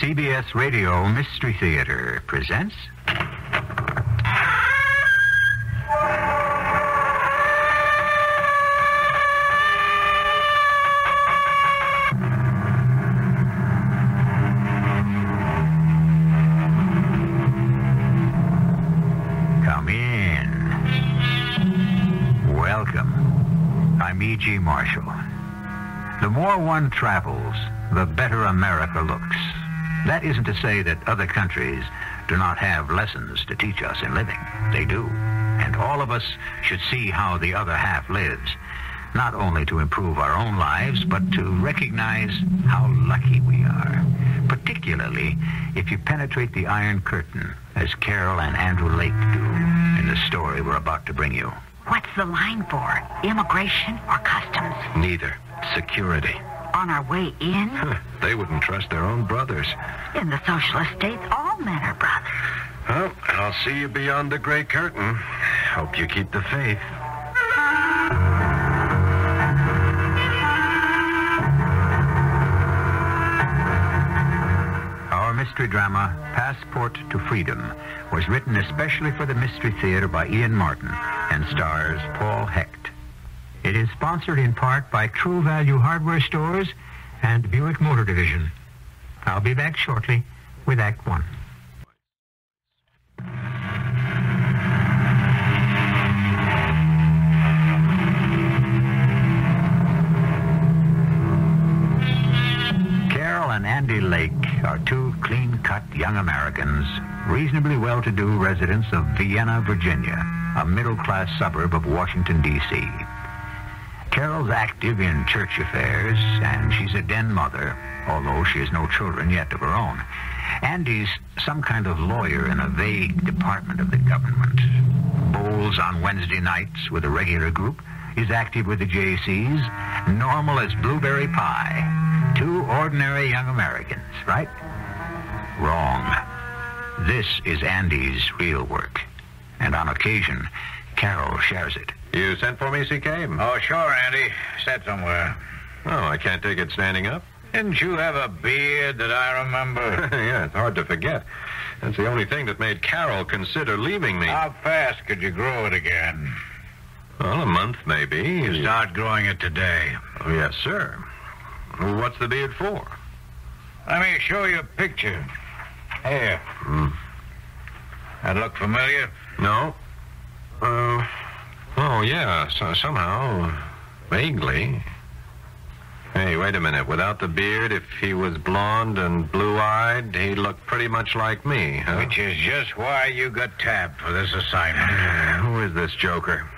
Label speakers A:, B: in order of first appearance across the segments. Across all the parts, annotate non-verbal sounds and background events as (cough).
A: CBS Radio Mystery Theater presents. Come in. Welcome. I'm E.G. Marshall. The more one travels, the better America looks. That isn't to say that other countries do not have lessons to teach us in living. They do. And all of us should see how the other half lives, not only to improve our own lives, but to recognize how lucky we are. Particularly if you penetrate the Iron Curtain, as Carol and Andrew Lake do in the story we're about to bring you.
B: What's the line for? Immigration or customs?
C: Neither. Security.
B: On our way in?
C: They wouldn't trust their own brothers.
B: In the socialist states, all men are brothers.
C: Well, I'll see you beyond the gray curtain. Hope you keep the faith.
A: Our mystery drama, Passport to Freedom, was written especially for the Mystery Theater by Ian Martin and stars Paul Hecht. It is sponsored in part by True Value Hardware Stores and Buick Motor Division. I'll be back shortly with Act One. Carol and Andy Lake are two clean-cut young Americans, reasonably well-to-do residents of Vienna, Virginia, a middle-class suburb of Washington, D.C. Carol's active in church affairs, and she's a den mother, although she has no children yet of her own. Andy's some kind of lawyer in a vague department of the government. Bowls on Wednesday nights with a regular group. Is active with the JCs. Normal as blueberry pie. Two ordinary young Americans, right? Wrong. This is Andy's real work. And on occasion, Carol shares it.
C: You sent for me, C.K.?
D: Oh, sure, Andy. Said somewhere.
C: Oh, I can't take it standing up.
D: Didn't you have a beard that I remember? (laughs)
C: yeah, it's hard to forget. That's the only thing that made Carol consider leaving me.
D: How fast could you grow it again?
C: well, a month, maybe.
D: You start growing it today.
C: Oh, yes, sir. Well, what's the beard for?
D: Let me show you a picture. Here.
C: Hmm.
D: That look familiar?
C: No. Uh, oh, yeah, so, somehow. Vaguely. Hey, wait a minute. Without the beard, if he was blonde and blue-eyed, he'd look pretty much like me, huh?
D: Which is just why you got tabbed for this assignment.
C: Uh, who is this joker?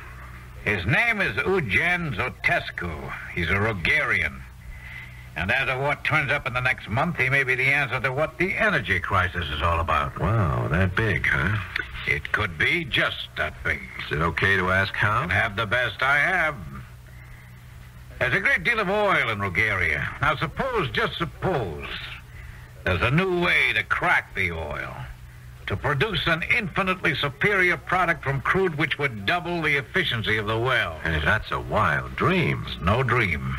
D: His name is Eugen Zotescu. He's a Rogarian. And as of what turns up in the next month, he may be the answer to what the energy crisis is all about.
C: Wow, that big, huh?
D: It could be just that thing.
C: Is it okay to ask how?
D: and have the best I have. There's a great deal of oil in Rogaria. Now, suppose, just suppose, there's a new way to crack the oil, to produce an infinitely superior product from crude which would double the efficiency of the well.
C: Hey, that's a wild dream.
D: It's no dream.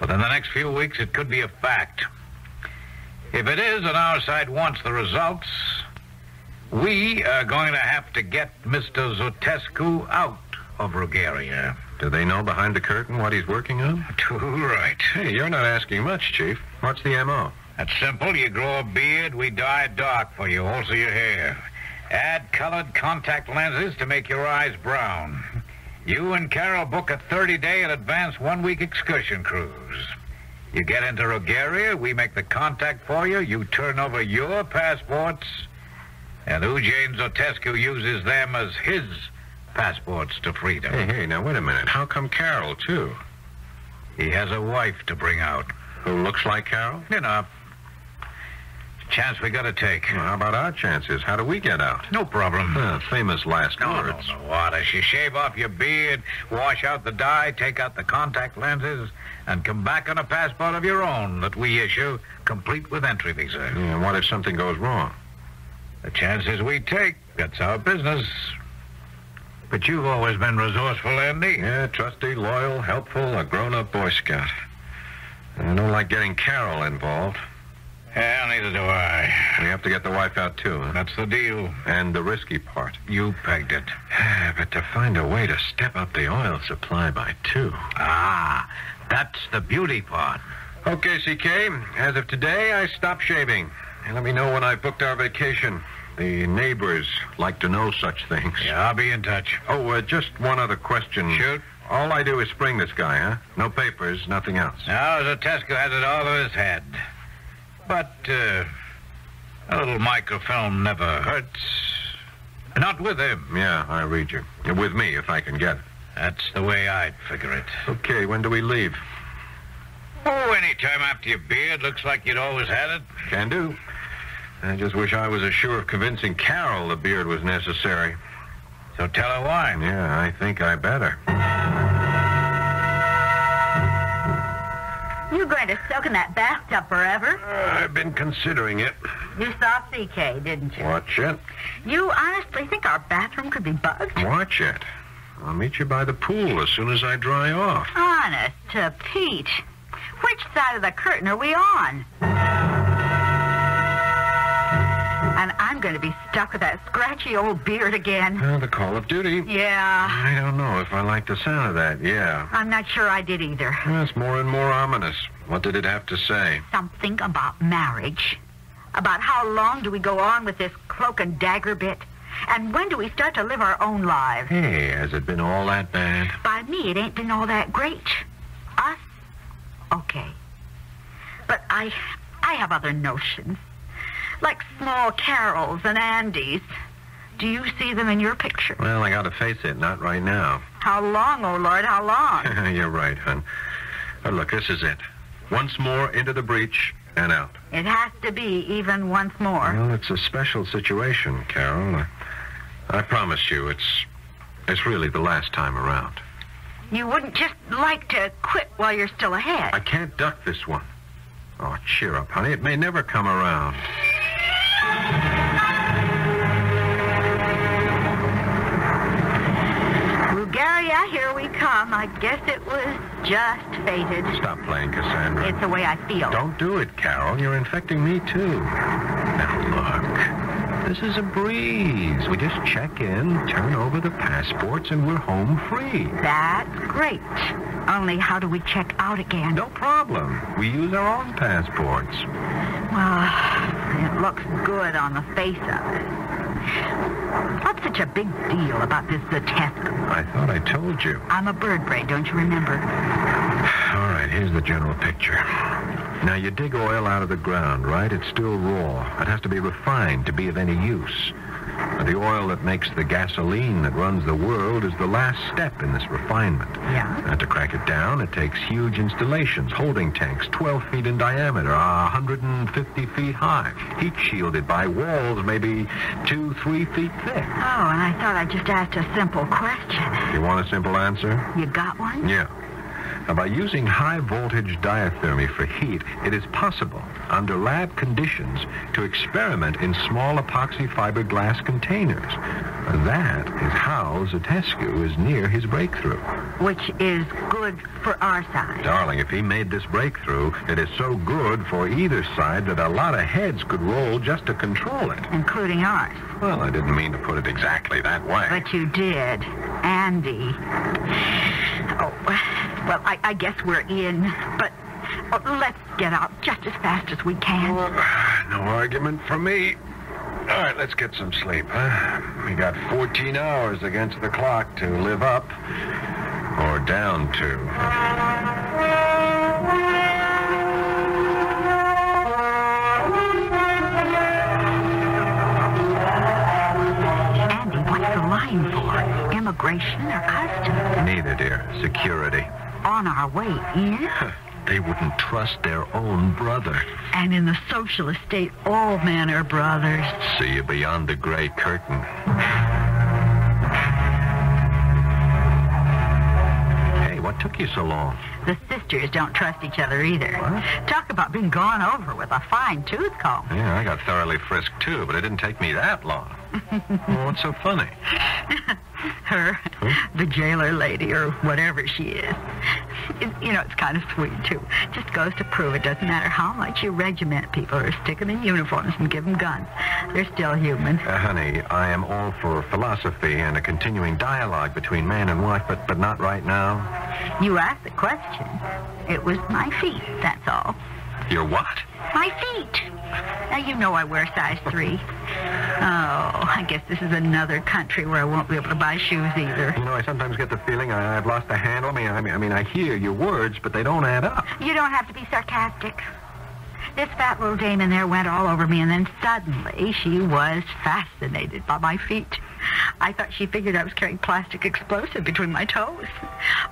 D: Within the next few weeks, it could be a fact. If it is, and our side wants the results, we are going to have to get Mr. Zotescu out of Rogaria.
C: Do they know behind the curtain what he's working on? (laughs)
D: Too right.
C: Hey, you're not asking much, Chief. What's the M.O.?
D: That's simple. You grow a beard, we dye it dark for you, also your hair. Add colored contact lenses to make your eyes brown. You and Carol book a 30-day in advance one-week excursion cruise. You get into Rogaria, we make the contact for you, you turn over your passports, and Eugen Zotescu uses them as his passports to freedom.
C: Hey, hey, now wait a minute. How come Carol, too?
D: He has a wife to bring out.
C: Who looks like Carol?
D: You know, chance we gotta take.
C: Well, how about our chances? How do we get out?
D: No problem.
C: Uh, famous last
D: No, no,
C: words.
D: no, what? As you shave off your beard, wash out the dye, take out the contact lenses, and come back on a passport of your own that we issue, complete with entry visa.
C: Yeah, what if something goes wrong?
D: The chances we take, that's our business. But you've always been resourceful, Andy.
C: Yeah, trusty, loyal, helpful, a grown-up Boy Scout. I don't like getting Carol involved.
E: Yeah, neither do I.
C: We have to get the wife out, too. huh?
E: That's the deal.
C: And the risky part.
E: You pegged it.
C: But to find a way to step up the oil supply by two.
E: Ah, that's the beauty part.
C: Okay, CK. As of today, I stop shaving. And let me know when I booked our vacation. The neighbors like to know such things.
E: Yeah, I'll be in touch.
C: Oh, uh, just one other question.
E: Shoot.
C: All I do is spring this guy, huh? No papers, nothing else.
E: Now, Zotescu has it all in his head. But, uh, a little microfilm never hurts. Not with him.
C: Yeah, I read you. With me, if I can get it.
E: That's the way I'd figure it.
C: Okay, when do we leave?
E: Oh, any time after your beard looks like you'd always had it.
C: Can do. I just wish I was as sure of convincing Carol the beard was necessary.
E: So tell her why.
C: Yeah, I think I better.
B: You going to soak in that bathtub forever?
C: Uh, I've been considering it.
B: You saw CK, didn't you?
C: Watch it.
B: You honestly think our bathroom could be bugged?
C: Watch it. I'll meet you by the pool as soon as I dry off.
B: Honest to Pete. Which side of the curtain are we on? And I'm going to be stuck with that scratchy old beard again.
C: Uh, the call of duty.
B: Yeah,
C: I don't know if I like the sound of that, yeah.
B: I'm not sure I did either.
C: That's more and more ominous. What did it have to say?
B: Something about marriage. About how long do we go on with this cloak and dagger bit? And when do we start to live our own lives?
C: Hey, has it been all that bad?
B: By me, it ain't been all that great. Us? Okay. But I I have other notions. Like small Carols and Andys. Do you see them in your picture?
C: Well, I gotta face it, not right now.
B: How long, oh Lord, how long? (laughs)
C: You're right, hon. But look, this is it. Once more into the breach and out.
B: It has to be even once more.
C: Well, it's a special situation, Carol. I, I promise you, it's it's really the last time around.
B: You wouldn't just like to quit while you're still ahead.
C: I can't duck this one. Oh, cheer up, honey. It may never come around.
B: Bulgaria, here we come. I guess it was just fated.
C: Stop playing, Cassandra.
B: It's the way I feel.
C: Don't do it, Carol. You're infecting me, too. Now, look. This is a breeze. We just check in, turn over the passports, and we're home free.
B: That's great. Only how do we check out again?
C: No problem. We use our own passports.
B: Well, it looks good on the face of it. What's such a big deal about this Zotescu?
C: I thought I told you.
B: I'm a bird brain, don't you remember? (sighs)
C: All right, here's the general picture. Now, you dig oil out of the ground, right? It's still raw. It has to be refined to be of any use. And the oil that makes the gasoline that runs the world is the last step in this refinement.
B: Yeah?
C: And to crack it down, it takes huge installations, holding tanks 12 feet in diameter, 150 feet high, heat shielded by walls maybe two, three feet thick.
B: Oh, and I thought I'd just asked a simple question.
C: You want a simple answer?
B: You got one?
C: Yeah. Now, by using high voltage diathermy for heat, it is possible, under lab conditions, to experiment in small epoxy fiberglass containers. That is how Zotescu is near his breakthrough.
B: Which is good for our side.
C: Darling, if he made this breakthrough, it is so good for either side that a lot of heads could roll just to control it.
B: Including ours.
C: Well, I didn't mean to put it exactly that way.
B: But you did. Andy. Oh, well, I, I guess we're in. But oh, let's get out just as fast as we can.
C: No argument from me. All right, let's get some sleep, huh? We got 14 hours against the clock to live up or down to.
B: Immigration or customs?
C: Neither, dear. Security.
B: On our way in? (laughs)
C: They wouldn't trust their own brother.
B: And in the socialist state, all men are brothers.
C: See you beyond the gray curtain. Hey, what took you so long?
B: The sisters don't trust each other either. Talk about being gone over with a fine tooth comb.
C: Yeah, I got thoroughly frisked too, but it didn't take me that long. (laughs) well, what's so funny? (laughs)
B: Her, the jailer lady, or whatever she is. It- you know, it's kind of sweet, too. Just goes to prove it doesn't matter how much you regiment people or stick them in uniforms and give them guns. They're still human.
C: Uh, honey, I am all for philosophy and a continuing dialogue between man and wife, but, but not right now.
B: You asked the question. It was my feet, that's all.
C: Your what?
B: My feet. Now, you know I wear size three. Oh, I guess this is another country where I won't be able to buy shoes either.
C: You know, I sometimes get the feeling I, I've lost the handle. I mean, I mean, I mean, I hear your words, but they don't add up.
B: You don't have to be sarcastic. This fat little dame in there went all over me, and then suddenly she was fascinated by my feet. I thought she figured I was carrying plastic explosive between my toes.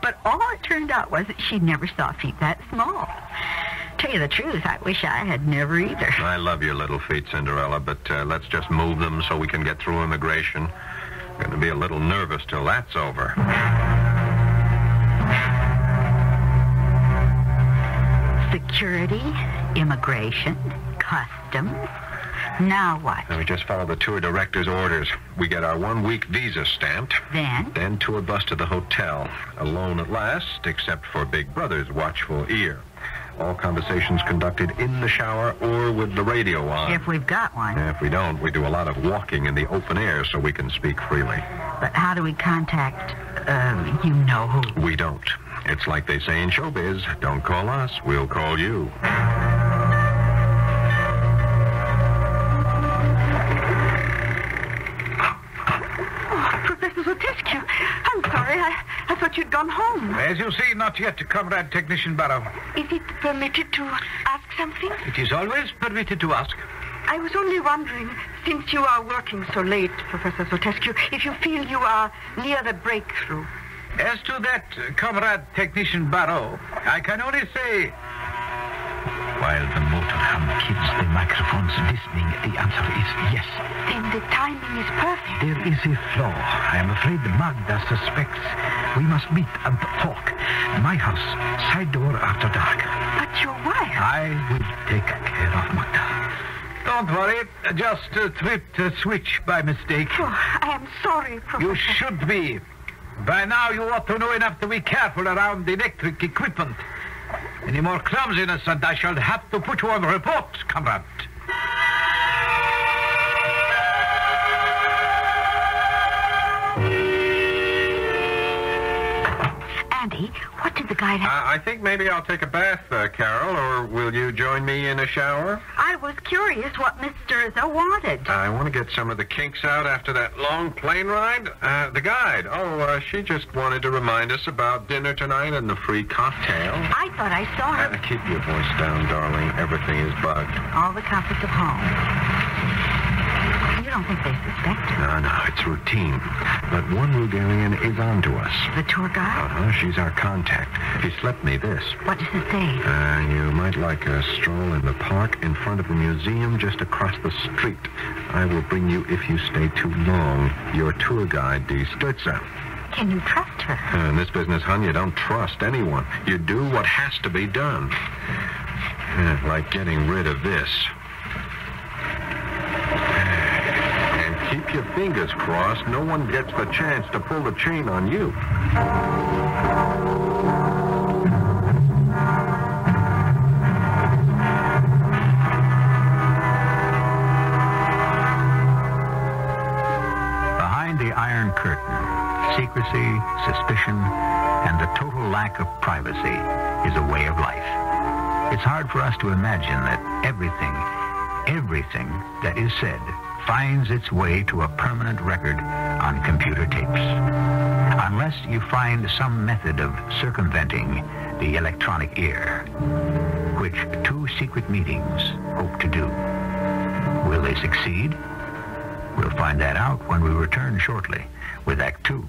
B: But all it turned out was that she never saw feet that small. Tell you the truth, I wish I had never either.
C: I love your little feet, Cinderella, but uh, let's just move them so we can get through immigration. I'm going to be a little nervous till that's over.
B: Security, immigration, customs. Now what?
C: Now, we just follow the tour director's orders. We get our one-week visa stamped.
B: Then?
C: Then tour bus to the hotel. Alone at last, except for Big Brother's watchful ear. All conversations conducted in the shower or with the radio on.
B: If we've got one.
C: If we don't, we do a lot of walking in the open air so we can speak freely.
B: But how do we contact, uh, you know who?
C: We don't. It's like they say in showbiz, don't call us, we'll call you.
F: Professor I'm sorry. I, I thought you'd gone home.
E: As you see, not yet, Comrade Technician Barrow.
F: Is it permitted to ask something?
E: It is always permitted to ask.
F: I was only wondering, since you are working so late, Professor Zotescu, if you feel you are near the breakthrough.
E: As to that, Comrade Technician Barrow, I can only say... While the motor hum keeps the microphones listening, the answer is yes.
F: Then the timing is perfect.
E: There is a flaw. I am afraid Magda suspects. We must meet and talk. My house, side door after dark.
F: But your wife...
E: I will take care of Magda. Don't worry. Just uh, tripped a switch by mistake.
F: Oh, I am sorry, Professor.
E: You should be. By now, you ought to know enough to be careful around electric equipment. Any more clumsiness, and I shall have to put you on report, comrade.
B: Guide?
C: I I think maybe I'll take a bath, uh, Carol, or will you join me in a shower?
B: I was curious what Miss Sturza wanted.
C: I want to get some of the kinks out after that long plane ride. Uh, the guide, oh, uh, she just wanted to remind us about dinner tonight and the free cocktail.
B: I thought I saw
C: Uh,
B: her.
C: keep your voice down, darling. Everything is bugged.
B: All the comforts of home. Don't think they suspect her?
C: No, no, it's routine. But one Rugarian is on to us.
B: The tour guide?
C: Uh-huh, she's our contact. She slept me this.
B: What does it say?
C: Uh, you might like a stroll in the park in front of the museum just across the street. I will bring you if you stay too long. Your tour guide, D. Sturza.
B: Can you trust her?
C: Uh, in this business, hon, you don't trust anyone. You do what has to be done. Uh, like getting rid of this. And keep your fingers crossed. No one gets the chance to pull the chain on you.
A: Behind the Iron Curtain, secrecy, suspicion, and the total lack of privacy is a way of life. It's hard for us to imagine that everything, everything that is said finds its way to a permanent record on computer tapes. Unless you find some method of circumventing the electronic ear, which two secret meetings hope to do. Will they succeed? We'll find that out when we return shortly with Act Two.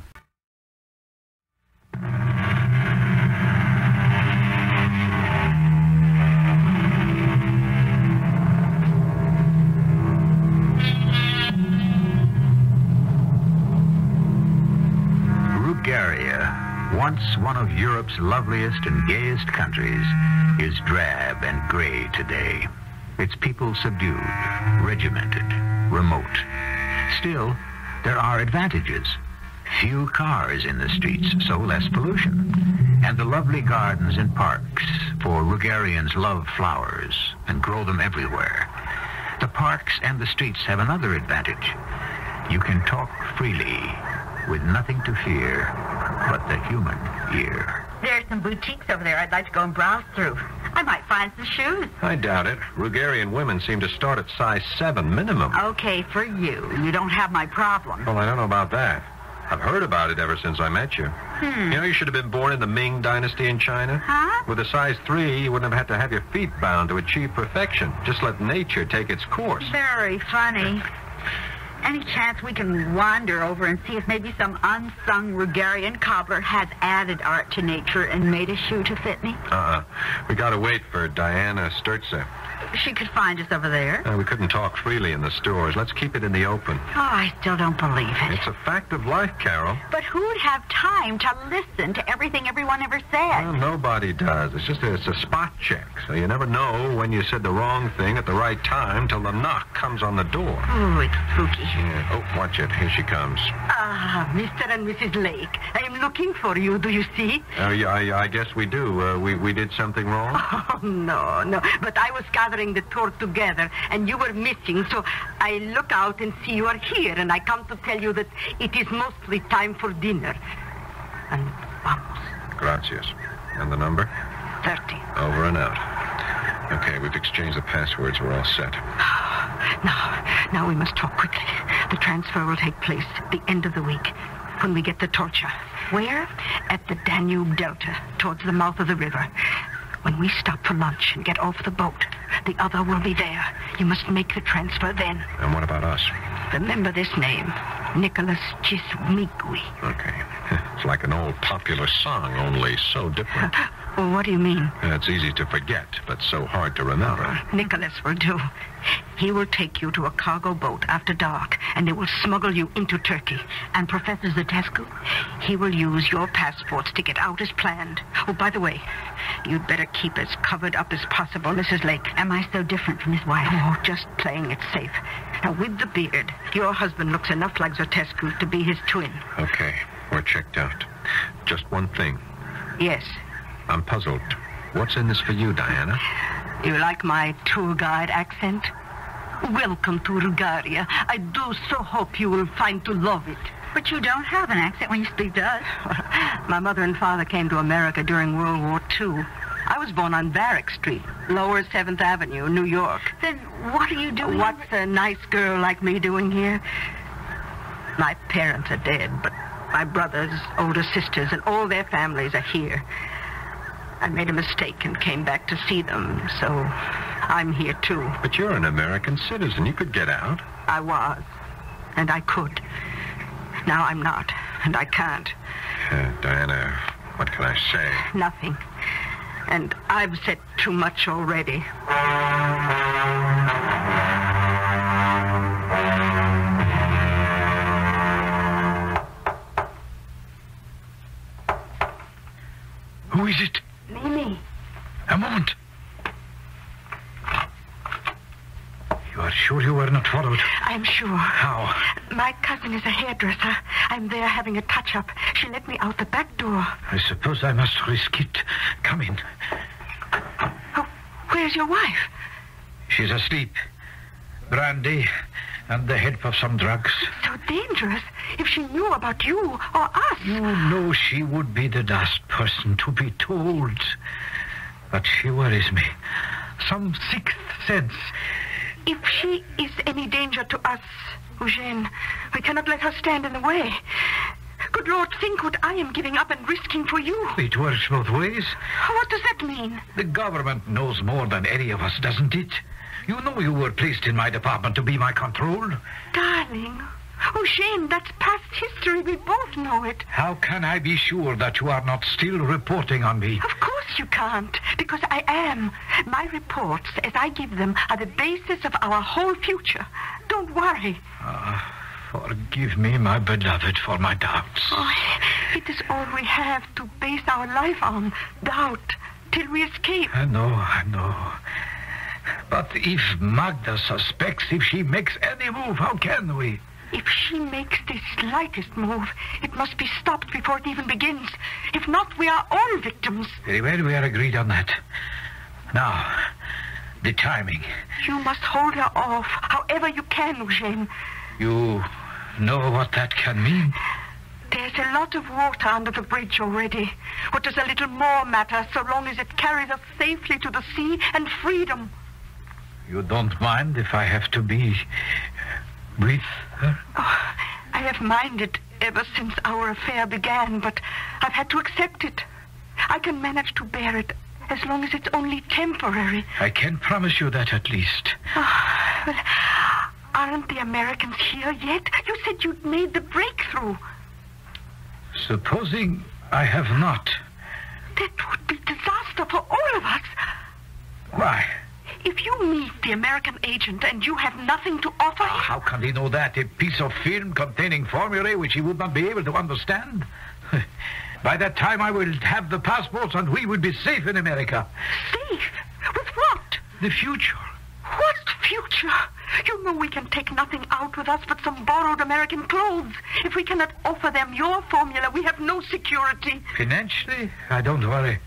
A: Once one of Europe's loveliest and gayest countries, is drab and gray today. Its people subdued, regimented, remote. Still, there are advantages. Few cars in the streets, so less pollution. And the lovely gardens and parks, for Rugarians love flowers and grow them everywhere. The parks and the streets have another advantage. You can talk freely with nothing to fear but the human ear.
B: There are some boutiques over there I'd like to go and browse through. I might find some shoes.
C: I doubt it. Rugarian women seem to start at size 7 minimum.
B: Okay, for you. You don't have my problem.
C: Well, I don't know about that. I've heard about it ever since I met you.
B: Hmm.
C: You know, you should have been born in the Ming Dynasty in China.
B: Huh?
C: With a size 3, you wouldn't have had to have your feet bound to achieve perfection. Just let nature take its course.
B: Very funny. Any chance we can wander over and see if maybe some unsung Rugarian cobbler has added art to nature and made a shoe to fit me?
C: Uh-uh. We gotta wait for Diana Sturza.
B: She could find us over there.
C: Uh, we couldn't talk freely in the stores. Let's keep it in the open.
B: Oh, I still don't believe it.
C: It's a fact of life, Carol.
B: But who'd have time to listen to everything everyone ever said?
C: Well, nobody does. It's just a, it's a spot check. So you never know when you said the wrong thing at the right time till the knock comes on the door.
B: Ooh, it's spooky.
C: Yeah. Oh, watch it. Here she comes.
F: Ah, Mr. and Mrs. Lake. I am looking for you, do you see?
C: Oh, yeah, I, I guess we do. Uh, we, we did something wrong? (laughs)
F: Oh, no, no. But I was gathering the tour together, and you were missing, so I look out and see you are here, and I come to tell you that it is mostly time for dinner. And vamos,
C: Gracias. And the number?
F: 30.
C: Over and out. Okay, we've exchanged the passwords. We're all set. (sighs)
F: Now, now we must talk quickly. The transfer will take place at the end of the week, when we get the torture. Where? At the Danube Delta, towards the mouth of the river. When we stop for lunch and get off the boat, the other will be there. You must make the transfer then.
C: And what about us?
F: Remember this name, Nicholas Chismigui.
C: Okay. (laughs) It's like an old popular song, only so different. (laughs)
F: Well, what do you mean?
C: Uh, It's easy to forget, but so hard to remember.
F: Nicholas will do. He will take you to a cargo boat after dark, and they will smuggle you into Turkey.
B: And Professor Zotescu?
F: He will use your passports to get out as planned. Oh, by the way, you'd better keep as covered up as possible, Mrs. Lake.
B: Am I so different from his wife?
F: Oh, just playing it safe. Now, with the beard, your husband looks enough like Zotescu to be his twin.
C: Okay, we're checked out. Just one thing.
F: Yes.
C: I'm puzzled. What's in this for you, Diana?
F: You like my tour guide accent? Welcome to Rugaria. I do so hope you will find to love it.
B: But you don't have an accent when you speak to us. (laughs)
F: My mother and father came to America during World War II. I was born on Barrack Street, Lower 7th Avenue, New York.
B: Then what are you doing?
F: What's a nice girl like me doing here? My parents are dead, but my brothers, older sisters, and all their families are here. I made a mistake and came back to see them, so I'm here too.
C: But you're an American citizen. You could get out.
F: I was, and I could. Now I'm not, and I can't.
C: Uh, Diana, what can I say?
F: Nothing. And I've said too much already.
E: Who is it? A moment. You are sure you were not followed?
F: I'm sure.
E: How?
F: My cousin is a hairdresser. I'm there having a touch-up. She let me out the back door.
E: I suppose I must risk it. Come in.
F: Oh, where's your wife?
E: She's asleep. Brandy and the help of some drugs.
F: So dangerous. If she knew about you or us.
E: You know she would be the last person to be told. But she worries me. Some sixth sense.
F: If she is any danger to us, Eugene, we cannot let her stand in the way. Good Lord, think what I am giving up and risking for you.
E: It works both ways.
F: What does that mean?
E: The government knows more than any of us, doesn't it? You know you were placed in my department to be my control.
F: Darling. Eugene, that's past history. We both know it.
E: How can I be sure that you are not still reporting on me?
F: Of course you can't, because I am. My reports, as I give them, are the basis of our whole future. Don't worry.
E: Ah, forgive me, my beloved, for my doubts.
F: Oh, It is all we have to base our life on. Doubt. Till we escape.
D: I know, I know. But if Magda suspects, if she makes any move, how can we?
F: If she makes the slightest move, it must be stopped before it even begins. If not, we are all victims.
D: Very well, we are agreed on that. Now, the timing.
F: You must hold her off, however you can, Eugene.
D: You know what that can mean?
F: There's a lot of water under the bridge already. What does a little more matter so long as it carries us safely to the sea and freedom?
D: You don't mind if I have to be with her?
F: Oh, I have minded ever since our affair began, but I've had to accept it. I can manage to bear it as long as it's only temporary.
D: I can promise you that at least.
F: Oh, well, aren't the Americans here yet? You said you'd made the breakthrough.
D: Supposing I have not.
F: That would be disaster for all of us.
D: Why?
F: If you meet the American agent and you have nothing to offer him...
D: How can he know that? A piece of film containing formulae which he would not be able to understand? (laughs) By that time I will have the passports and we will be safe in America.
F: Safe? With what?
D: The future.
F: Future? You know we can take nothing out with us but some borrowed American clothes. If we cannot offer them your formula, we have no security.
D: Financially, I don't worry.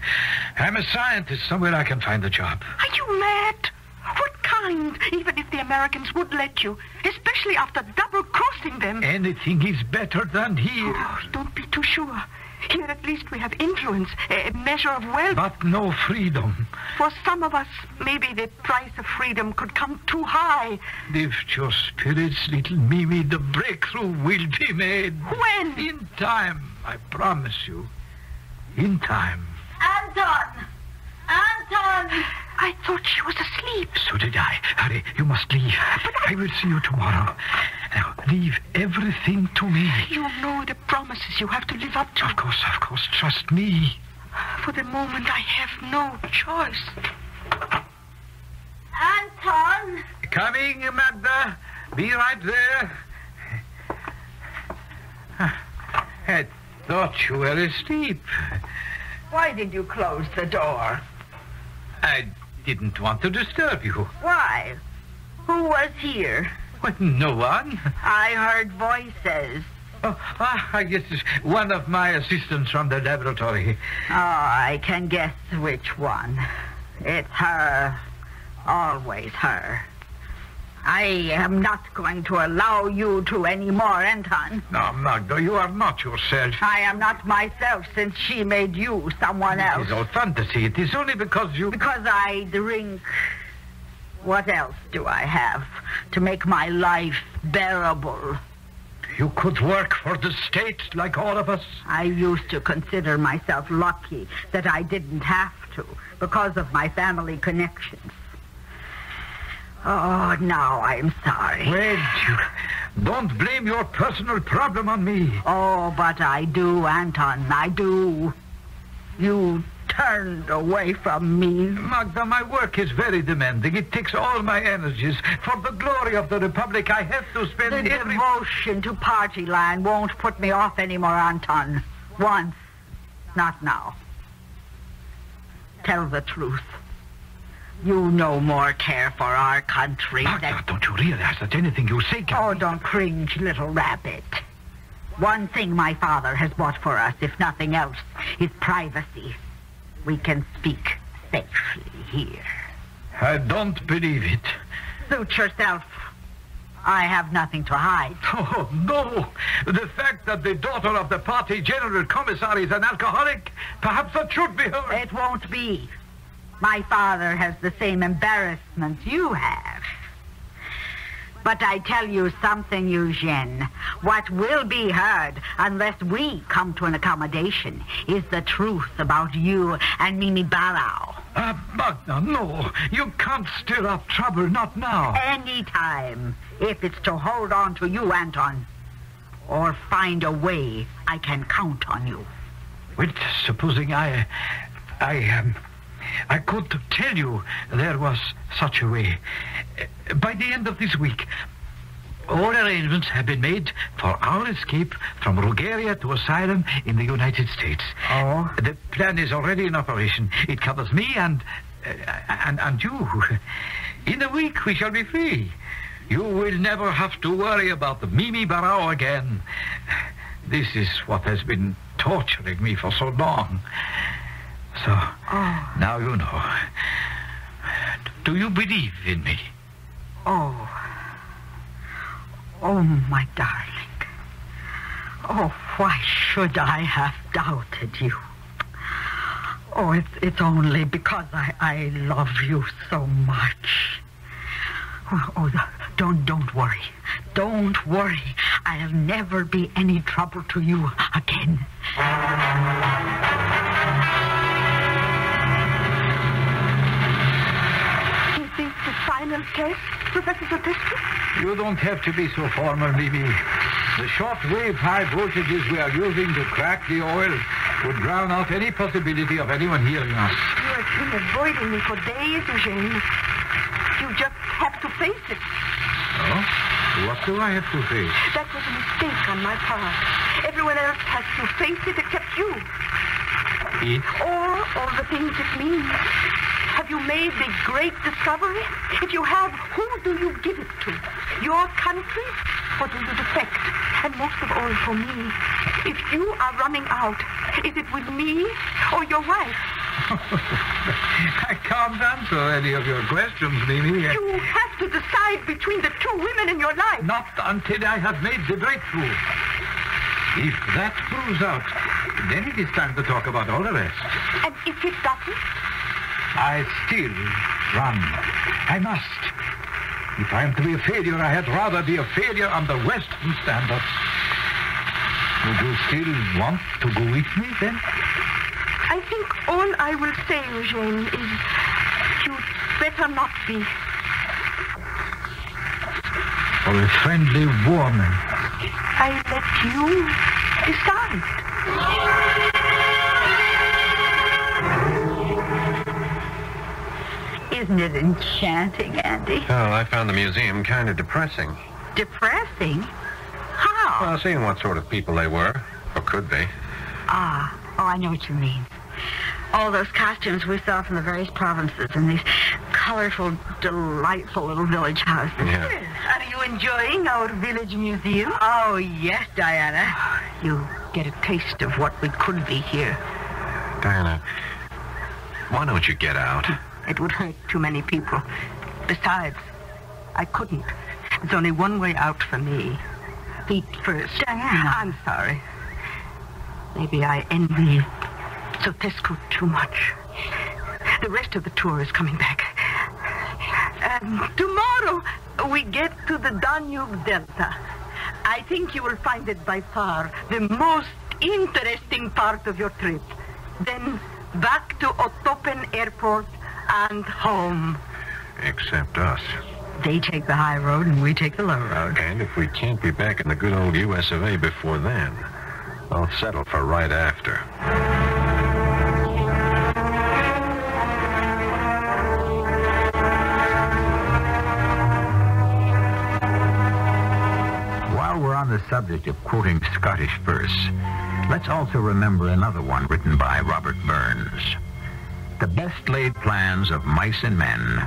D: I'm a scientist. Somewhere I can find a job.
F: Are you mad? What kind? Even if the Americans would let you, especially after double-crossing them.
D: Anything is better than here.
F: Oh, don't be too sure. Here at least we have influence, a measure of wealth.
D: But no freedom.
F: For some of us, maybe the price of freedom could come too high.
D: Lift your spirits, little Mimi. The breakthrough will be made.
F: When?
D: In time, I promise you. In time.
B: Anton! Anton!
F: I thought she was asleep.
D: So did I. Hurry, you must leave. But I... I will see you tomorrow. Now, leave everything to me.
F: You know the promises you have to live up to.
D: Of course, of course. Trust me.
F: For the moment, I have no choice.
B: Anton!
D: Coming, Magda. Be right there. Ah, I thought you were asleep.
B: Why did you close the door?
D: I didn't want to disturb you.
B: Why? Who was here?
D: Well, no one.
B: I heard voices.
D: Oh, ah, I guess it's one of my assistants from the laboratory.
B: Oh, I can guess which one. It's her. Always her. I am not going to allow you to anymore, Anton.
D: No, Magda, you are not yourself.
B: I am not myself since she made you someone else.
D: It is all fantasy. It is only because you...
B: Because I drink. What else do I have to make my life bearable?
D: You could work for the state like all of us.
B: I used to consider myself lucky that I didn't have to because of my family connections. Oh, now I'm sorry.
D: You don't blame your personal problem on me.
B: Oh, but I do, Anton. I do. You turned away from me.
D: Magda, my work is very demanding. It takes all my energies. For the glory of the Republic, I have to spend
B: the
D: every...
B: devotion to party line won't put me off anymore, Anton. Once. Not now. Tell the truth. You no more care for our country
D: Magda,
B: than...
D: don't you realize that anything you say can...
B: Oh, don't cringe, little rabbit. One thing my father has bought for us, if nothing else, is privacy. We can speak safely here.
D: I don't believe it.
B: Suit yourself. I have nothing to hide. (laughs)
D: Oh, no. The fact that the daughter of the party general commissary is an alcoholic, perhaps that should be her.
B: It won't be. My father has the same embarrassment you have. But I tell you something, Eugene. What will be heard, unless we come to an accommodation, is the truth about you and Mimi Barrow.
D: Uh, Magda, no. You can't stir up trouble, not now.
B: Any time, if it's to hold on to you, Anton. Or find a way I can count on you.
D: Well, supposing I... I, um... I could tell you there was such a way. By the end of this week, All arrangements have been made for our escape from Bulgaria to asylum in the United States.
B: Oh?
D: The plan is already in operation. It covers me and, uh, and, and you. In a week, we shall be free. You will never have to worry about the Mimi Barrow again. This is what has been torturing me for so long. So,
B: Oh.
D: now you know. Do you believe in me?
B: Oh. Oh, my darling. Oh, why should I have doubted you? Oh, it's, it's only because I, I love you so much. Oh, oh, don't, don't worry. Don't worry. I'll never be any trouble to you again.
F: Final test, Professor Zotescu?
D: You don't have to be so formal, Mimi. The short-wave high voltages we are using to crack the oil would drown out any possibility of anyone hearing us.
F: You have been avoiding me for days, Eugene. You just have to face it.
D: Oh? What do I have to face?
F: That was a mistake on my part. Everyone else has to face it except you.
D: It?
F: All, all the things it means. Have you made the great discovery? If you have, who do you give it to? Your country? Or do you defect? And most of all for me, if you are running out, is it with me or your wife? (laughs)
D: I can't answer any of your questions, Mimi.
F: You have to decide between the two women in your life.
D: Not until I have made the breakthrough. If that proves out, then it is time to talk about all the rest.
F: And if it doesn't?
D: I still run. I must. If I am to be a failure, I had rather be a failure on the Western standards. Would you still want to go with me, then?
F: I think all I will say, Eugene, is you'd better not be.
D: For a friendly warning.
F: I let you decide.
B: Isn't it enchanting, Andy?
C: Well, I found the museum kind of depressing.
B: Depressing? How?
C: Well, seeing what sort of people they were, or could be.
B: Ah, oh, I know what you mean. All those costumes we saw from the various provinces and these colorful, delightful little village houses.
C: Yeah.
F: Are you enjoying our village museum?
B: Oh, yes, Diana.
F: You get a taste of what we could be here.
C: Diana, why don't you get out?
F: It would hurt too many people. Besides, I couldn't. There's only one way out for me. Feet first.
B: Diana.
F: I'm sorry. Maybe I envy Zotescu too much. The rest of the tour is coming back. Um, tomorrow we get to the Danube Delta. I think you will find it by far the most interesting part of your trip. Then back to Otopen Airport and home.
C: Except us.
B: They take the high road and we take the low road.
C: And if we can't be back in the good old US of A before then, I'll settle for right after.
A: While we're on the subject of quoting Scottish verse, let's also remember another one written by Robert Burns. The best laid plans of mice and men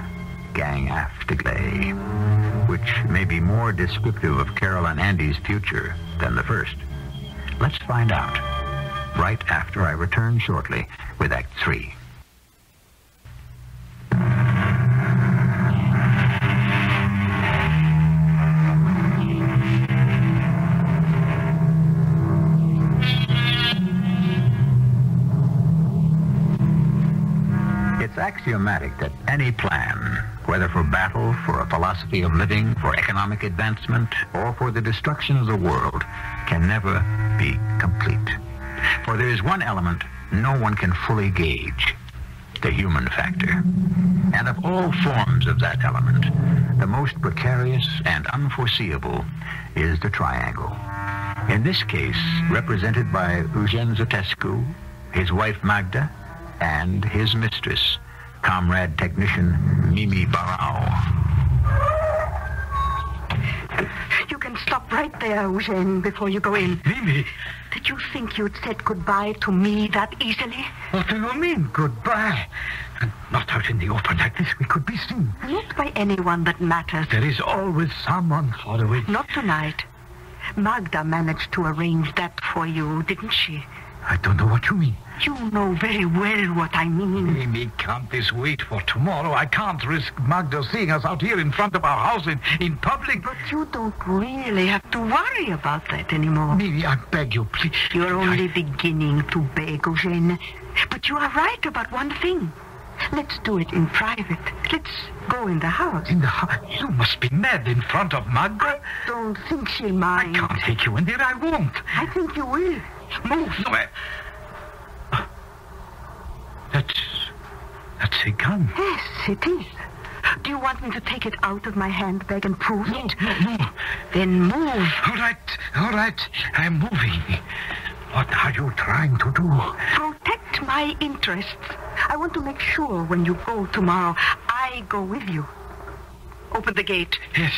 A: gang aft gley, which may be more descriptive of Carol and Andy's future than the first. Let's find out right after I return shortly with Act Three. Axiomatic that any plan, whether for battle, for a philosophy of living, for economic advancement, or for the destruction of the world, can never be complete. For there is one element no one can fully gauge, the human factor. And of all forms of that element, the most precarious and unforeseeable is the triangle. In this case, represented by Eugene Zotescu, his wife Magda, and his mistress, comrade technician Mimi Barrow.
F: You can stop right there, Eugene, before you go in.
D: Mimi,
F: Did you think you'd said goodbye to me that easily?
D: what do you mean, goodbye? And not out in the open like this. We could be seen.
F: Not by anyone that matters.
D: There is always someone following.
F: Not tonight. Magda managed to arrange that for you, didn't she?
D: I don't know what you mean.
F: You know very well what I mean.
D: Mimi, can't this wait for tomorrow? I can't risk Magda seeing us out here in front of our house in, in public.
F: But you don't really have to worry about that anymore.
D: Mimi, I beg you, please.
F: You're only beginning to beg, Eugene. But you are right about one thing. Let's do it in private. Let's go in the house.
D: In the house? You must be mad in front of Magda.
F: I Don't think she'll mind.
D: I can't take you in there. I won't.
F: I think you will. Move.
D: No, I... That's... That's a gun.
F: Yes, it is. Do you want me to take it out of my handbag and prove
D: No,
F: it?
D: no, no.
F: Then move.
D: All right, all right. I'm moving. What are you trying to do?
F: Protect my interests. I want to make sure when you go tomorrow, I go with you. Open the gate.
D: Yes,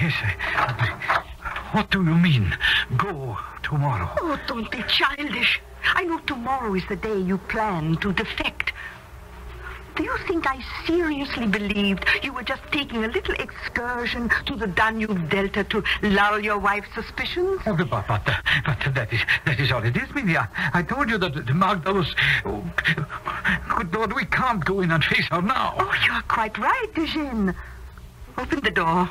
D: yes. What do you mean? Go tomorrow.
F: Oh, don't be childish. I know tomorrow is the day you plan to defect. Do you think I seriously believed you were just taking a little excursion to the Danube Delta to lull your wife's suspicions?
D: Oh, but, but, but, but that is that is all it is, Mimi. I, I told you that the Magda was. Oh, good Lord, we can't go in and face her now.
F: Oh, you're quite right, Eugene. Open the door.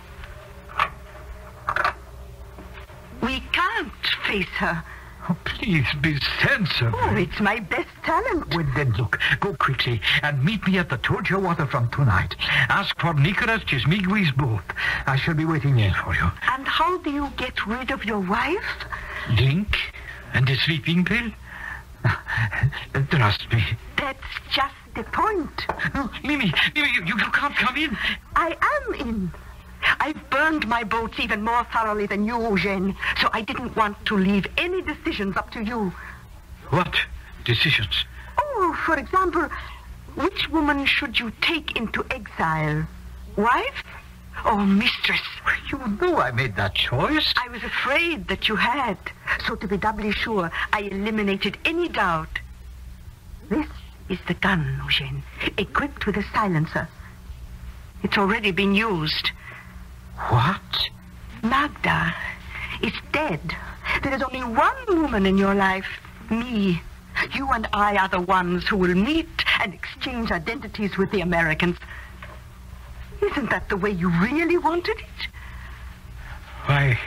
F: We can't face her.
D: Oh, please be sensible.
F: Oh, it's my best talent.
D: Well, then, look, go quickly and meet me at the Torture waterfront tonight. Ask for Nicholas Chismigui's boat. I shall be waiting there for you.
F: And how do you get rid of your wife?
D: Drink and a sleeping pill? (laughs) Trust me.
F: That's just the point.
D: No, Mimi, Mimi, you, you can't come in.
F: I am in. I've burned my boats even more thoroughly than you, Eugene, so I didn't want to leave any decisions up to you.
D: What decisions?
F: Oh, for example, which woman should you take into exile? Wife or mistress?
D: You know I made that choice.
F: I was afraid that you had. So to be doubly sure, I eliminated any doubt. This is the gun, Eugene, equipped with a silencer. It's already been used.
D: What?
F: Magda is dead. There is only one woman in your life, me. You and I are the ones who will meet and exchange identities with the Americans. Isn't that the way you really wanted it?
D: Why,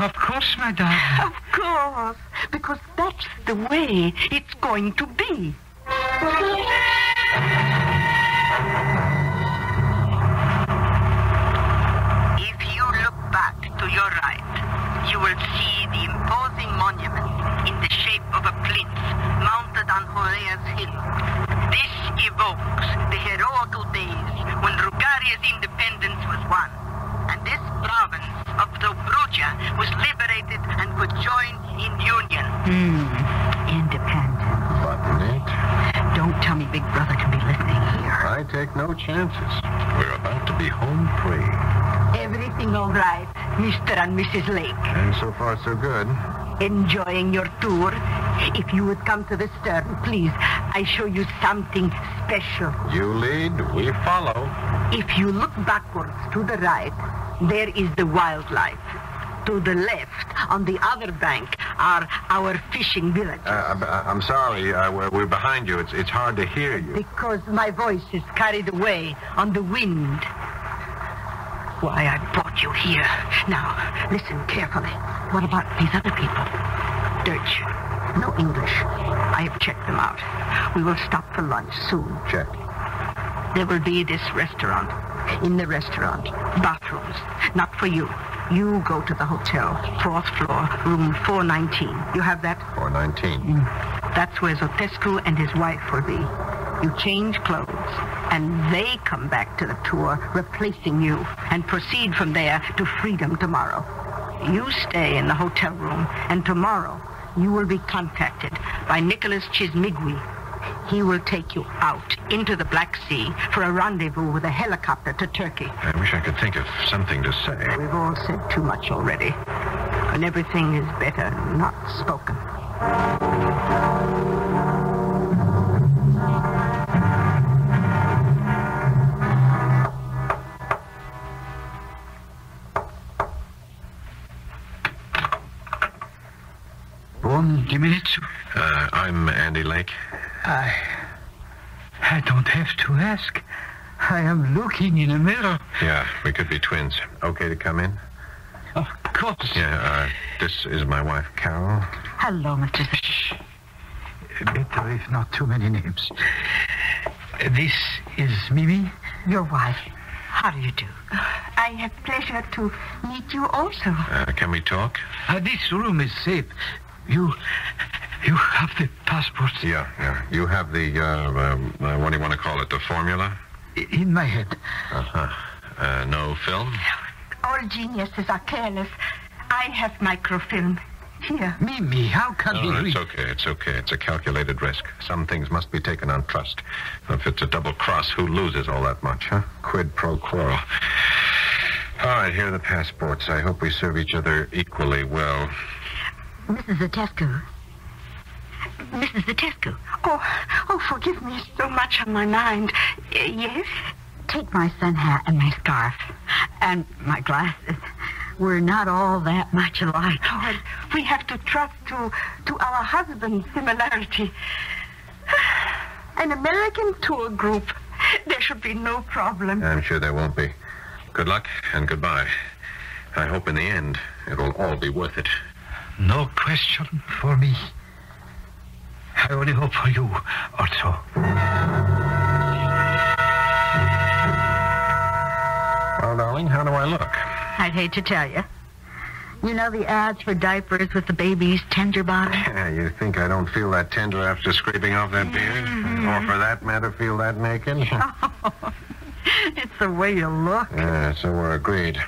D: of course, my darling.
F: Of course, because that's the way it's going to be. To your right, you will see the imposing monument in the shape of a plinth mounted on Horea's hill. This evokes the heroical days when Rugaria's independence was won, and this province of Dobruja was liberated and could join in union. Hmm. Independence.
C: Button it.
F: Don't tell me Big Brother can be listening here.
C: I take no chances. We're about to be home free.
F: Everything all right, Mr. and Mrs. Lake.
C: And so far, so good.
F: Enjoying your tour? If you would come to the stern, please, I show you something special.
C: You lead, we follow.
F: If you look backwards to the right, there is the wildlife. To the left, on the other bank, are our fishing villages.
C: Uh, I- I'm sorry, uh, we're, we're behind you. It's, it's hard to hear you.
F: Because my voice is carried away on the wind. Why, I you here. Now, listen carefully. What about these other people? Dutch. No English. I have checked them out. We will stop for lunch soon.
C: Check.
F: There will be this restaurant. In the restaurant, bathrooms. Not for you. You go to the hotel, fourth floor, room 419. You have that?
C: 419.
F: That's where Zotescu and his wife will be. You change clothes, and they come back to the tour, replacing you, and proceed from there to freedom tomorrow. You stay in the hotel room, and tomorrow you will be contacted by Nicholas Chismigui. He will take you out into the Black Sea for a rendezvous with a helicopter to Turkey.
C: I wish I could think of something to say.
F: We've all said too much already. And everything is better not spoken.
D: Buon diminizio.
C: Uh, I'm Andy Lake.
D: I... I don't have to ask. I am looking in a mirror.
C: Yeah, we could be twins. Okay to come in?
D: Of course.
C: Yeah, uh, this is my wife, Carol.
B: Hello, Mr. Z-
D: Shh. Better if not too many names. This is Mimi.
B: Your wife. How do you do?
F: I have pleasure to meet you also.
C: Uh, can we talk?
D: Uh, this room is safe. You... You have the passport
C: Yeah, yeah. You have the, uh, um, uh, what do you want to call it, the formula?
D: in my head.
C: Uh-huh. Uh, no film?
F: All geniuses are careless. I have microfilm. Here.
D: Mimi, how can
C: No,
D: we...
C: Oh, it's
D: read-
C: okay. It's okay. It's a calculated risk. Some things must be taken on trust. If it's a double cross, who loses all that much, huh? Quid pro quo. All right, here are the passports. I hope we serve each other equally well.
B: Mrs. Zotescu. Mrs. Zotescu,
F: Oh, oh, forgive me. So much on my mind. Uh, yes?
B: take my sun hat and my scarf. And my glasses. We're not all that much alike.
F: Oh, and we have to trust to, to our husband's similarity. An American tour group. There should be no problem.
C: I'm sure there won't be. Good luck and goodbye. I hope in the end it'll all be worth it.
D: No question for me. I only hope for you, also.
C: Well, darling, how do I look?
B: I'd hate to tell you. You know the ads for diapers with the baby's tender bottom?
C: Yeah, you think I don't feel that tender after scraping off that beard? Or for that matter, feel that naked? (laughs)
B: Oh, it's the way you look.
C: yeah, so we're agreed.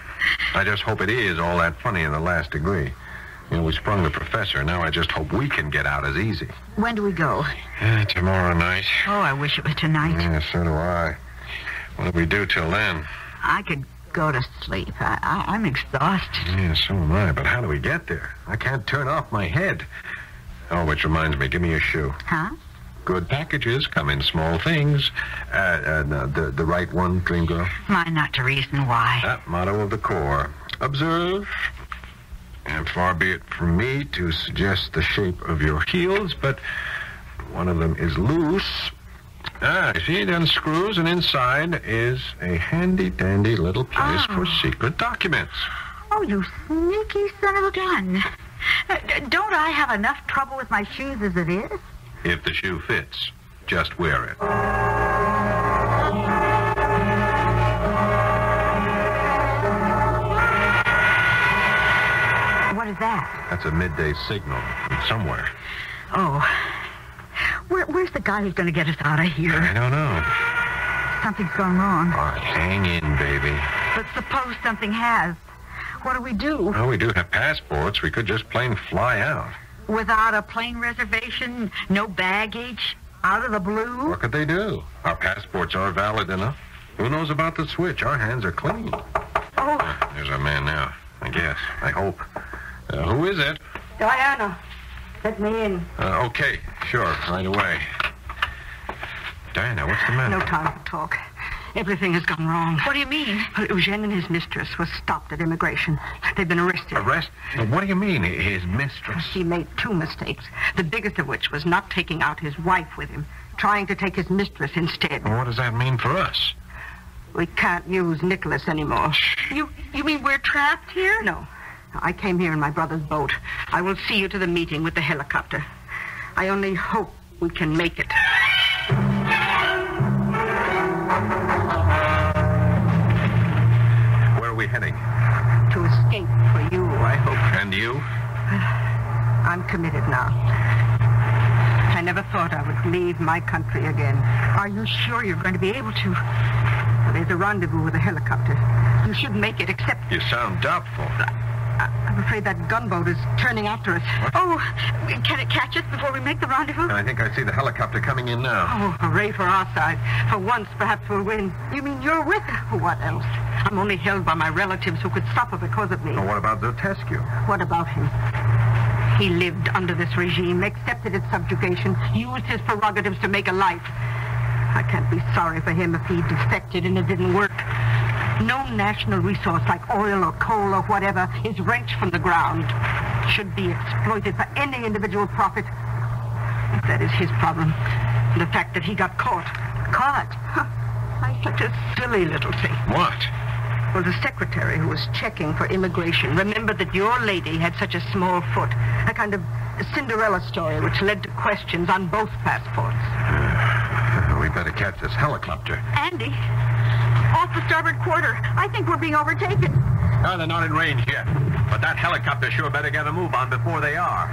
C: I just hope it is all that funny in the last degree. You know, we sprung the professor. Now I just hope we can get out as easy.
B: When do we go?
C: Yeah, tomorrow night.
B: Oh, I wish it was tonight.
C: Yeah, so do I. What do we do till then?
B: I could go to sleep. I, I, I'm exhausted.
C: Yeah, so am I. But how do we get there? I can't turn off my head. Oh, which reminds me, give me a shoe.
B: Huh?
C: Good packages come in small things. Uh, uh, no, the, the right one, Dream Girl.
B: Mine not to reason why.
C: That motto of the Corps. Observe. And far be it from me to suggest the shape of your heels, but one of them is loose. Ah, you see, it unscrews, and inside is a handy-dandy little place for secret documents.
B: Oh, you sneaky son of a gun. Uh, Don't I have enough trouble with my shoes as it is?
C: If the shoe fits, just wear it.
B: That?
C: That's a midday signal from somewhere.
B: Oh. Where, where's the guy who's going to get us out of here?
C: I don't know.
B: Something's gone wrong.
C: All right, oh, hang in, baby.
B: But suppose something has. What do we do?
C: Well, we do have passports. We could just plain fly out.
B: Without a plane reservation, no baggage, out of the blue?
C: What could they do? Our passports are valid enough. Who knows about the switch? Our hands are clean.
B: Oh,
C: There's our man now. I guess. I hope. Uh, who is it?
F: Diana, let me in.
C: Uh, okay, sure, right away. Diana, what's the matter?
F: No time to talk. Everything has gone wrong.
B: what do you mean?
F: Well, Eugene and his mistress were stopped at immigration. They've been arrested.
C: Arrest? What do you mean, his mistress?
F: He made two mistakes, the biggest of which was not taking out his wife with him, trying to take his mistress instead.
C: Well, what does that mean for us?
F: We can't use Nicholas anymore.
B: You you mean we're trapped here?
F: No. I came here in my brother's boat. I will see you to the meeting with the helicopter. I only hope we can make it.
C: Where are we heading?
F: To escape for you, I hope.
C: And you? (sighs)
F: I'm committed now. I never thought I would leave my country again.
B: Are you sure you're going to be able to?
F: There's a rendezvous with a helicopter. You should make it, except
C: You sound doubtful.
F: I- I'm afraid that gunboat is turning after us. What?
B: Oh, can it catch us before we make the rendezvous?
C: I think I see the helicopter coming in now.
F: Oh, hooray for our side. For once, perhaps we'll win. You mean you're with her? What else? I'm only held by my relatives who could suffer because of me.
C: Well, what about Zotescu?
F: What about him? He lived under this regime, accepted its subjugation, used his prerogatives to make a life. I can't be sorry for him if he defected and it didn't work. No national resource like oil or coal or whatever is wrenched from the ground. Should be exploited for any individual profit. That is his problem. The fact that he got caught. Caught? Huh. I'm such a silly little thing.
C: What?
F: Well, the secretary who was checking for immigration remembered that your lady had such a small foot. A kind of Cinderella story which led to questions on both passports. (sighs)
C: We better catch this helicopter.
B: Andy, off the starboard quarter. I think we're being overtaken.
C: No, they're not in range yet. But that helicopter sure better get a move on before they are.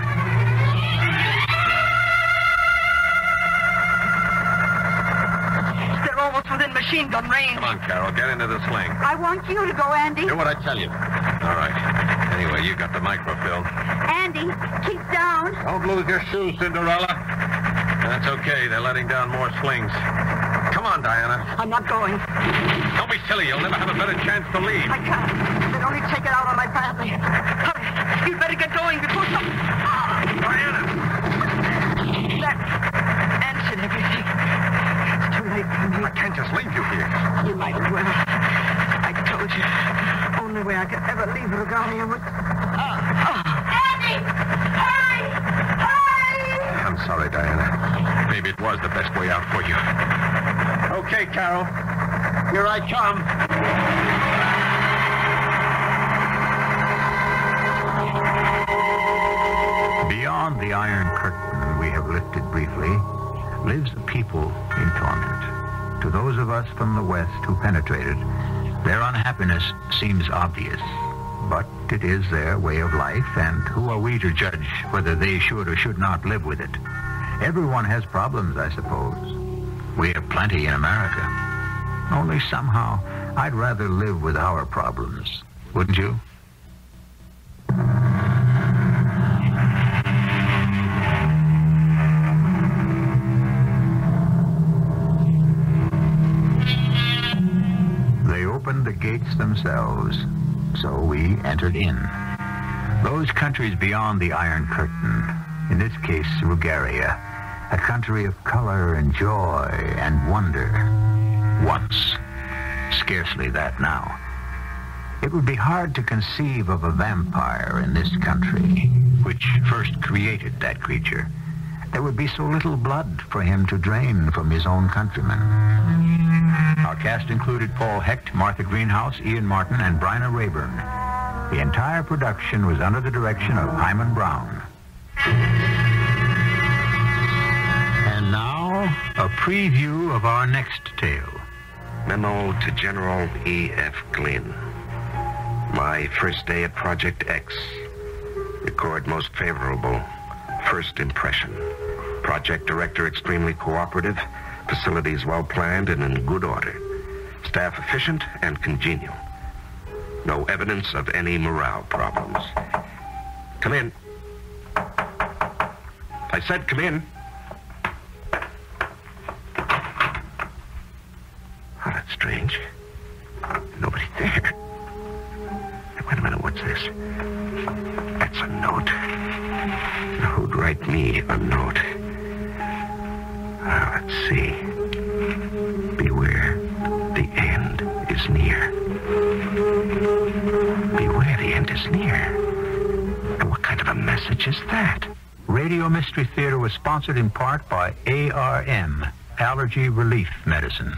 F: They're almost within machine gun range.
C: Come on, Carol, get into the sling.
B: I want you to go, Andy.
C: Do what I tell you. All right. Anyway, you got the microfilm.
B: Andy, keep down.
C: Don't lose your shoes, Cinderella. That's okay. They're letting down more slings. Come on, Diana.
F: I'm not going.
C: Don't be silly. You'll never have a better chance to leave.
F: I can't. They'd only take it out on my family. Hurry. You'd better get going before some...
C: Diana!
F: That answered everything. It's too late for me.
C: I can't just leave you here.
F: You might as well. I told you. Only way I could ever leave Rugania was...
B: Andy, hurry! Hurry!
C: I'm sorry, Diana. Maybe it was the best way out for you. Okay, Carol. Here I come.
A: Beyond the Iron Curtain we have lifted briefly lives a people in torment. To those of us from the West who penetrated, their unhappiness seems obvious. But it is their way of life, and who are we to judge whether they should or should not live with it? Everyone has problems, I suppose. We have plenty in America. Only somehow, I'd rather live with our problems. Wouldn't you? They opened the gates themselves, so we entered in. Those countries beyond the Iron Curtain, in this case, Rugaria, a country of color and joy and wonder. Once. Scarcely that now. It would be hard to conceive of a vampire in this country, which first created that creature. There would be so little blood for him to drain from his own countrymen. Our cast included Paul Hecht, Martha Greenhouse, Ian Martin, and Bryna Raeburn. The entire production was under the direction of Himan Brown. And now, a preview of our next tale.
G: Memo to General E.F. Glynn. My first day at Project X. Record most favorable. First impression. Project director extremely cooperative. Facilities well planned and in good order. Staff efficient and congenial. No evidence of any morale problems. Come in. I said come in. Oh, that's strange. Nobody there. Wait a minute, what's this? That's a note. Now, who'd write me a note? Ah, let's see. Beware, the end is near. Beware, the end is near. And what kind of a message is that?
A: Radio Mystery Theater was sponsored in part by ARM, Allergy Relief Medicine.